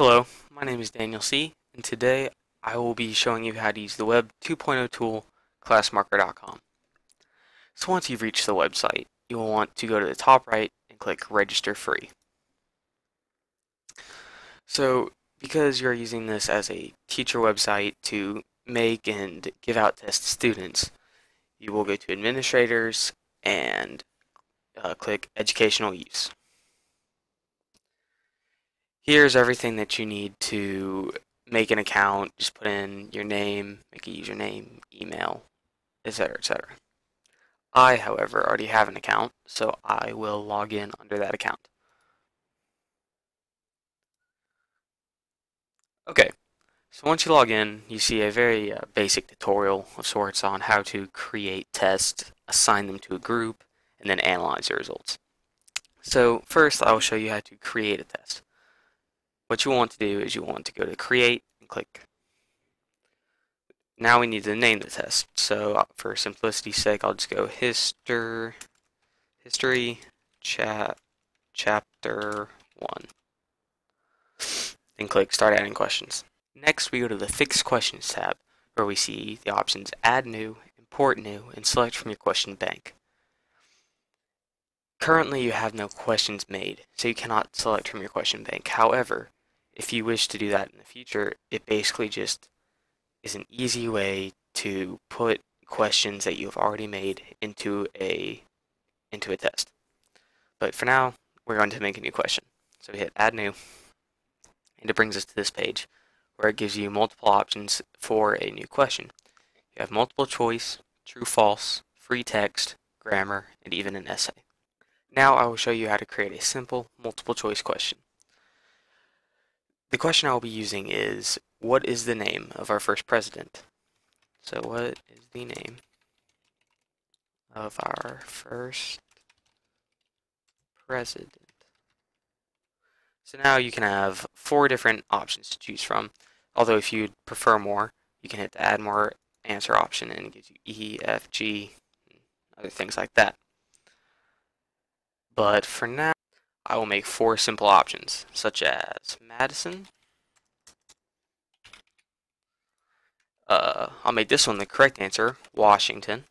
Hello, my name is Daniel C. and today I will be showing you how to use the Web 2.0 tool classmarker.com. So once you've reached the website, you will want to go to the top right and click register free. So because you're using this as a teacher website to make and give out tests to students, you will go to administrators and uh, click educational use. Here's everything that you need to make an account. Just put in your name, make a username, email, etc. etc. I, however, already have an account, so I will log in under that account. Okay, so once you log in, you see a very uh, basic tutorial of sorts on how to create tests, assign them to a group, and then analyze the results. So first, I will show you how to create a test what you want to do is you want to go to create and click. Now we need to name the test. So uh, for simplicity's sake, I'll just go history, history chat chapter 1. Then click start adding questions. Next we go to the fixed questions tab where we see the options add new, import new, and select from your question bank. Currently you have no questions made, so you cannot select from your question bank. However, if you wish to do that in the future, it basically just is an easy way to put questions that you have already made into a into a test. But for now, we're going to make a new question. So we hit add new, and it brings us to this page where it gives you multiple options for a new question. You have multiple choice, true false, free text, grammar, and even an essay. Now I will show you how to create a simple multiple choice question. The question I'll be using is, what is the name of our first president? So what is the name of our first president? So now you can have four different options to choose from. Although if you'd prefer more, you can hit the add more answer option and it gives you E, F, G, other things like that. But for now, I will make four simple options, such as Madison. Uh, I'll make this one the correct answer, Washington.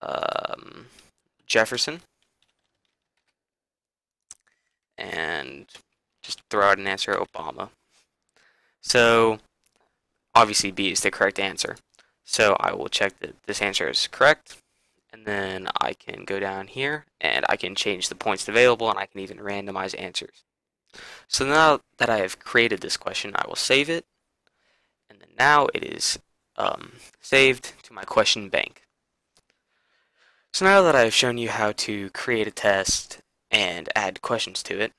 Um, Jefferson. And just throw out an answer, Obama. So, obviously B is the correct answer. So I will check that this answer is correct and then I can go down here and I can change the points available and I can even randomize answers. So now that I have created this question, I will save it and then now it is um, saved to my question bank. So now that I have shown you how to create a test and add questions to it,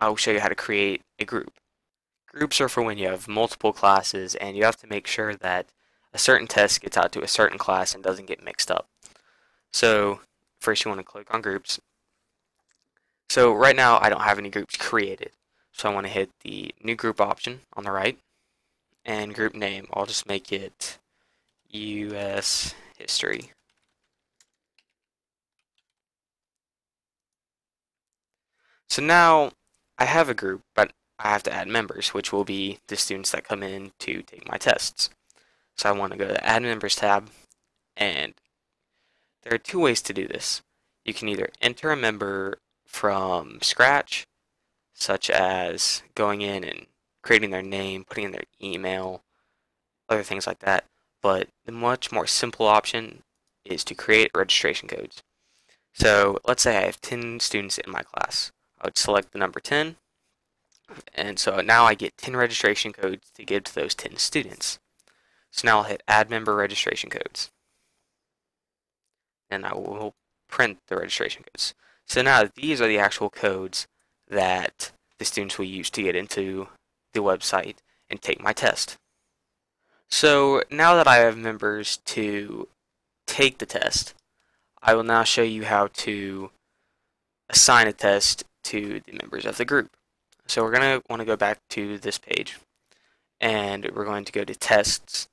I will show you how to create a group. Groups are for when you have multiple classes and you have to make sure that a certain test gets out to a certain class and doesn't get mixed up. So first you want to click on groups. So right now I don't have any groups created. So I want to hit the new group option on the right and group name. I'll just make it US history. So now I have a group, but I have to add members, which will be the students that come in to take my tests. So I want to go to the Add Members tab and there are two ways to do this. You can either enter a member from scratch, such as going in and creating their name, putting in their email, other things like that. But the much more simple option is to create registration codes. So let's say I have 10 students in my class. I would select the number 10, and so now I get 10 registration codes to give to those 10 students. So now I'll hit Add Member Registration Codes and I will print the registration codes. So now these are the actual codes that the students will use to get into the website and take my test. So now that I have members to take the test, I will now show you how to assign a test to the members of the group. So we're going to want to go back to this page and we're going to go to tests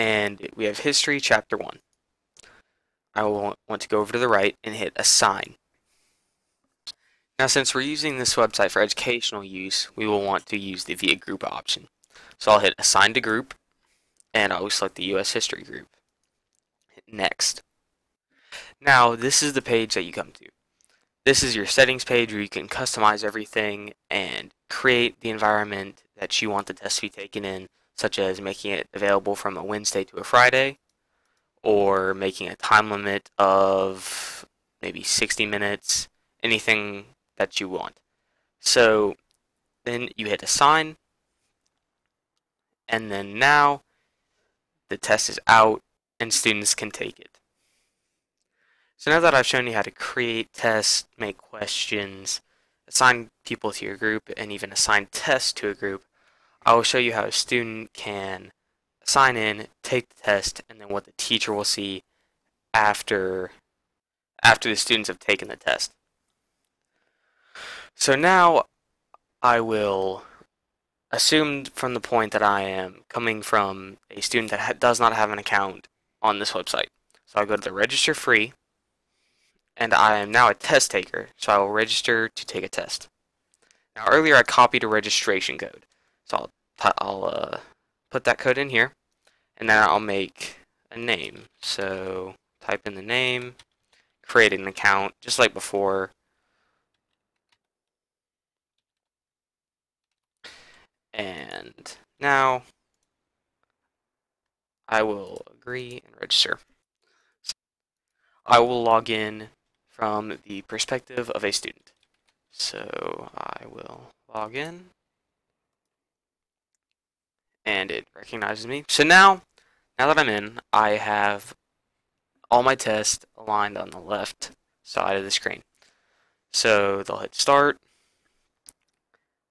and we have history chapter 1. I will want to go over to the right and hit assign. Now since we're using this website for educational use, we will want to use the via group option. So I'll hit assign to group and I will select the US history group. Hit next. Now this is the page that you come to. This is your settings page where you can customize everything and create the environment that you want the test to be taken in, such as making it available from a Wednesday to a Friday, or making a time limit of maybe 60 minutes, anything that you want. So then you hit assign, and then now the test is out and students can take it. So now that I've shown you how to create tests, make questions, assign people to your group, and even assign tests to a group, I will show you how a student can sign in, take the test, and then what the teacher will see after after the students have taken the test. So now I will assume from the point that I am coming from a student that does not have an account on this website. So I go to the register free, and I am now a test taker, so I will register to take a test. Now earlier I copied a registration code, so I'll, I'll uh, put that code in here, and then I'll make a name. So type in the name, create an account, just like before. And now I will agree and register. So I will log in from the perspective of a student. So I will log in and it recognizes me. So now, now that I'm in, I have all my tests aligned on the left side of the screen. So they'll hit start,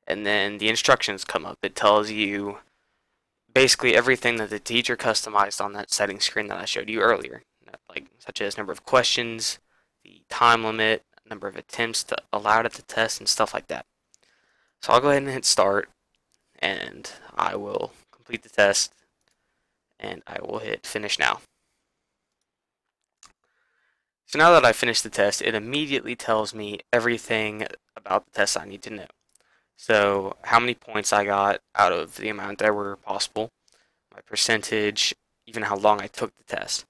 and then the instructions come up. It tells you basically everything that the teacher customized on that setting screen that I showed you earlier, like such as number of questions, the time limit, number of attempts to, allowed at the test, and stuff like that. So I'll go ahead and hit start, and I will complete the test, and I will hit finish now. So now that I finished the test, it immediately tells me everything about the test I need to know. So how many points I got out of the amount that were possible, my percentage, even how long I took the test.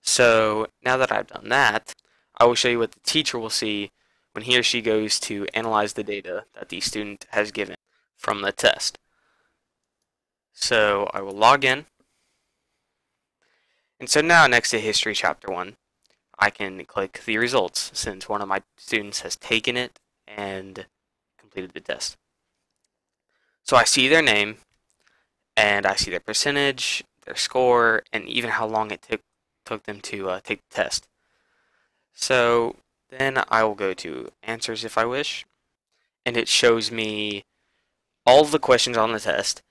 So now that I've done that, I will show you what the teacher will see when he or she goes to analyze the data that the student has given from the test. So I will log in. And so now next to History Chapter 1, I can click the results since one of my students has taken it and completed the test. So I see their name and I see their percentage, their score, and even how long it took took them to uh, take the test. So then I will go to answers if I wish, and it shows me all the questions on the test,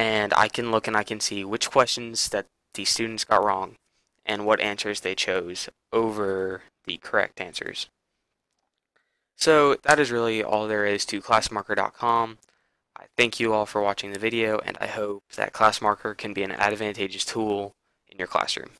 and I can look and I can see which questions that the students got wrong and what answers they chose over the correct answers. So that is really all there is to classmarker.com. I thank you all for watching the video and I hope that ClassMarker can be an advantageous tool in your classroom.